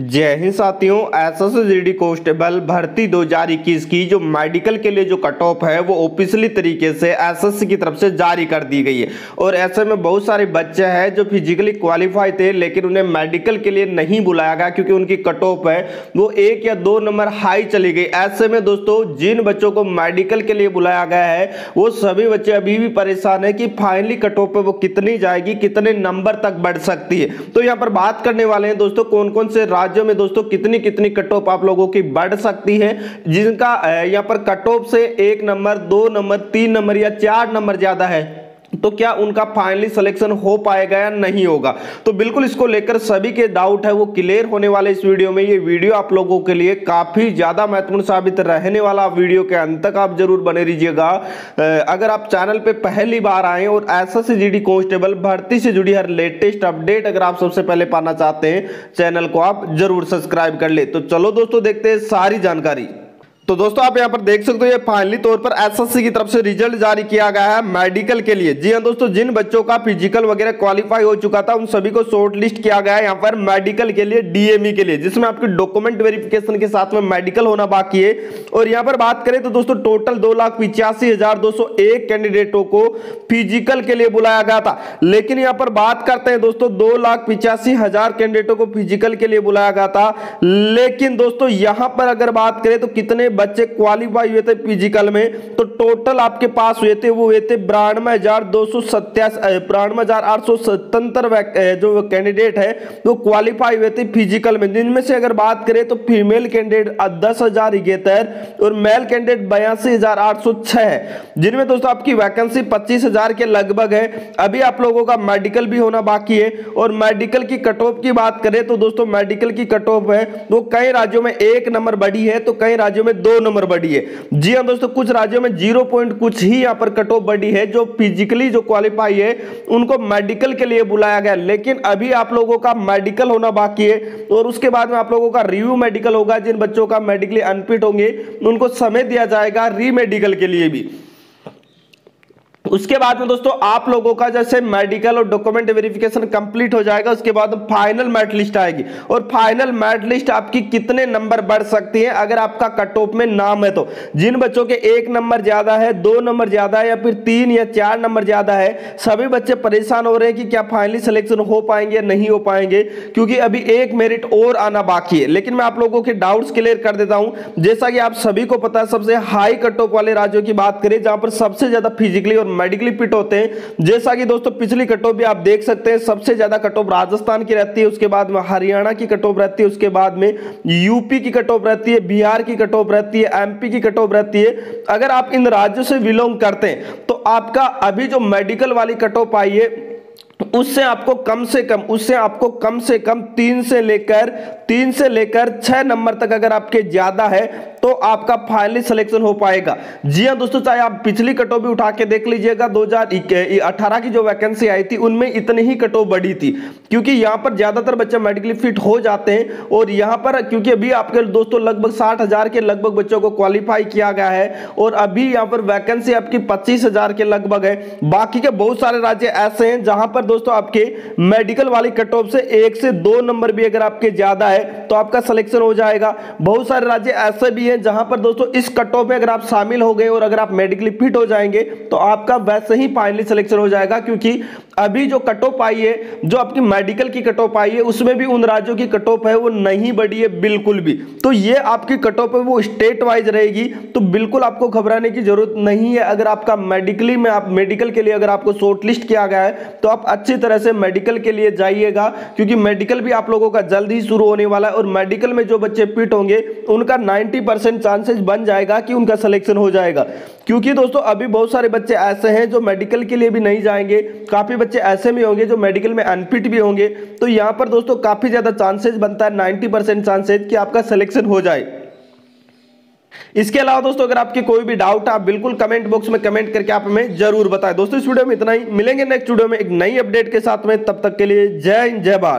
जय हिंद साथियों, SSGD constable भर्ती 2021 की जो मेडिकल के लिए जो कट ऑफ़ है, वो ऑफिशियली तरीके से एसएससी की तरफ़ से जारी कर दी गई है। और ऐसे में बहुत सारे बच्चे हैं जो फिजिकली क्वालिफाई थे, लेकिन उन्हें मेडिकल के लिए नहीं बुलाया गया क्योंकि उनकी कट ऑफ़ है, वो एक या दो नंबर हाई चली गई। ऐसे में दोस्तों, जिन बच्चों को मेडिकल के लिए बुलाया गया है, वो सभी बच्चे अभी भी परेशान है कि फाइनली कट ऑफ़ पर वो कितनी जाएगी, कितने नंबर तक बढ़ सकती है। तो यहाँ पर बात करने वाले हैं दोस्तों कौन कौन से राज्यों में दोस्तों कितनी कितनी कट ऑफ़ आप लोगों की बढ़ सकती है, जिनका यहाँ पर कट ऑफ़ से एक नंबर, दो नंबर, तीन नंबर या चार नंबर ज़्यादा है। तो क्या उनका फाइनली सिलेक्शन हो पाएगा या नहीं होगा? तो बिल्कुल इसको लेकर सभी के डाउट है, वो क्लियर होने वाले इस वीडियो में। ये वीडियो आप लोगों के लिए काफ़ी ज़्यादा महत्वपूर्ण साबित रहने वाला वीडियो के अंत तक आप ज़रूर बने रहिएगा। अगर आप चैनल पे पहली बार आए और एस एस कांस्टेबल भर्ती से जुड़ी हर लेटेस्ट अपडेट अगर आप सबसे पहले पाना चाहते हैं चैनल को आप ज़रूर सब्सक्राइब कर ले। तो चलो दोस्तों, देखते हैं सारी जानकारी। तो दोस्तों, आप यहाँ पर देख सकते हो, ये फाइनली तौर पर एसएससी की तरफ़ से रिज़ल्ट जारी किया गया है मेडिकल के लिए। जी हाँ दोस्तों, जिन बच्चों का फ़िज़िकल वगैरह क्वालिफाई हो चुका था, उन सभी को शॉर्ट लिस्ट किया गया है यहाँ पर मेडिकल के लिए डीएमई के लिए, जिसमें आपकी डॉक्यूमेंट वेरिफिकेशन के साथ में मेडिकल होना बाकी है। और यहाँ पर बात करें तो दोस्तों टोटल दो कैंडिडेटों को फ़िज़िकल के लिए बुलाया गया था। लेकिन यहाँ पर बात करते हैं दोस्तों, दो कैंडिडेटों को फ़िज़िकल के लिए बुलाया गया था। लेकिन दोस्तों, यहाँ पर अगर बात करें तो कितने बच्चे क्वालिफाई हुए थे फ़िज़िकल में तो टोटल आपके पास हुए थे, वो हुए थे बानवे हज़ार दो सौ सत्यासी बानवे हज़ार आठ सौ सतहत्तर जो कैंडिडेट है, वो क्वालिफाई हुए थे फ़िज़िकल में। जिनमें से अगर बात करें तो फीमेल कैंडिडेट दस हज़ार इकहत्तर और मेल कैंडिडेट बयासी हज़ार आठ सौ छह है। जिनमें दोस्तों आपकी वैकेंसी पच्चीस हज़ार के लगभग है। अभी आप लोगों का मेडिकल भी होना बाकी है, और मेडिकल की कट ऑफ़ की बात करें तो दोस्तों मेडिकल की कट ऑफ़ है, वो कई राज्यों में एक नंबर बढ़ी है तो कई राज्यों में दो नंबर बढ़ी है। जी हाँ दोस्तों, कुछ राज्यों में ज़ीरो पॉइंट कुछ ही यहाँ पर कट ऑफ़ बढ़ी है, जो फिजिकली जो क्वालिफाई है, उनको मेडिकल के लिए बुलाया गया। लेकिन अभी आप लोगों का मेडिकल होना बाकी है, और उसके बाद में आप लोगों का रिव्यू मेडिकल होगा, जिन बच्चों का मेडिकली अनफिट होंगे, उनको समय दिया जाएगा री मेडिकल के लिए भी। उसके बाद में दोस्तों, आप लोगों का जैसे मेडिकल और डॉक्यूमेंट वेरिफिकेशन कंप्लीट हो जाएगा, उसके बाद फाइनल मेरिट लिस्ट आएगी। और फाइनल मेरिट लिस्ट आपकी कितने नंबर बढ़ सकती है, अगर आपका कट ऑफ़ में नाम है तो। जिन बच्चों के एक नंबर ज़्यादा है, दो नंबर ज़्यादा है, या फिर तीन या चार नंबर ज़्यादा है, सभी बच्चे परेशान हो रहे हैं कि क्या फाइनली सिलेक्शन हो पाएँगे या नहीं हो पाएँगे, क्योंकि अभी एक मेरिट और आना बाकी है। लेकिन मैं आप लोगों के डाउट्स क्लियर कर देता हूँ। जैसा कि आप सभी को पता है, सबसे हाई कट ऑफ़ वाले राज्यों की बात करें, जहाँ पर सबसे ज़्यादा फिजिकली और मेडिकली फिट होते हैं। जैसा कि दोस्तों, पिछली कटऑफ भी आप देख सकते हैं, सबसे ज़्यादा कटऑफ राजस्थान की रहती है, उसके बाद में हरियाणा की कटऑफ रहती है, उसके बाद में यूपी की कटऑफ रहती है, बिहार की कटऑफ रहती है एमपी की कटऑफ रहती है। अगर आप इन राज्यों से बिलोंग करते हैं तो आपका अभी जो मेडिकल वाली कटऑफ आई है, उससे आपको कम से कम, उससे आपको कम से कम तीन से लेकर, तीन से लेकर छह नंबर तक अगर आपके ज़्यादा है तो आपका फाइनली सिलेक्शन हो पाएगा। जी हाँ दोस्तों, चाहे आप पिछली कटो भी उठा के देख लीजिएगा 2018 की जो वैकेंसी आई थी, उनमें इतनी ही कटो बढ़ी थी। क्योंकि यहाँ पर ज़्यादातर बच्चे मेडिकली फिट हो जाते हैं और यहाँ पर क्योंकि अभी आपके दोस्तों लगभग साठ हज़ार के लगभग बच्चों को क्वालिफाई किया गया है और अभी यहाँ पर वैकेंसी आपकी पच्चीस हज़ार के लगभग है। बाकी के बहुत सारे राज्य ऐसे हैं जहाँ पर दोस्तों आपके मेडिकल वाली कट ऑफ़ से एक से दो नंबर भी अगर आपके ज़्यादा है तो आपका सिलेक्शन हो जाएगा। बहुत सारे राज्य ऐसे भी हैं जहाँ पर दोस्तों इस कट ऑफ़ में अगर आप शामिल हो गए और अगर आप मेडिकली फिट हो जाएँगे तो आपका वैसे ही फाइनली सिलेक्शन हो जाएगा, क्योंकि अभी जो कट ऑफ़ आई है, जो आपकी मेडिकल की कट ऑफ़ आई है, उसमें भी उन राज्यों की कट ऑफ़ है, वो नहीं बढ़ी है बिल्कुल भी। तो ये आपकी कट ऑफ़ है वो स्टेट वाइज रहेगी तो बिल्कुल आपको घबराने की ज़रूरत नहीं है। अगर आपका मेडिकली में आप मेडिकल के लिए अगर आपको शॉर्ट लिस्ट किया गया है तो आप अच्छी तरह से मेडिकल के लिए जाइएगा, क्योंकि मेडिकल भी आप लोगों का जल्द ही शुरू होने वाला है, और मेडिकल में जो बच्चे फिट होंगे, उनका 90 परसेंट चांसेस बन जाएगा कि उनका सिलेक्शन हो जाएगा। क्योंकि दोस्तों, अभी बहुत सारे बच्चे ऐसे हैं जो मेडिकल के लिए भी नहीं जाएँगे। काफ़ी बच्चे ऐसे भी होंगे जो मेडिकल में अनफिट भी होंगे। तो यहाँ पर दोस्तों, काफ़ी ज़्यादा चांसेस बनता है नाइन्टी परसेंट चांसेस कि आपका सिलेक्शन हो जाए। इसके अलावा दोस्तों, अगर आपके कोई भी डाउट आप बिल्कुल कमेंट बॉक्स में कमेंट करके आप हमें ज़रूर बताएँ। दोस्तों, इस वीडियो में इतना ही। मिलेंगे नेक्स्ट वीडियो में एक नई अपडेट के साथ में। तब तक के लिए जय हिंद, जय भारत।